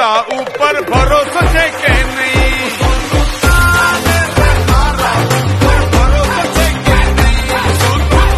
रहा ऊपर भरोसा से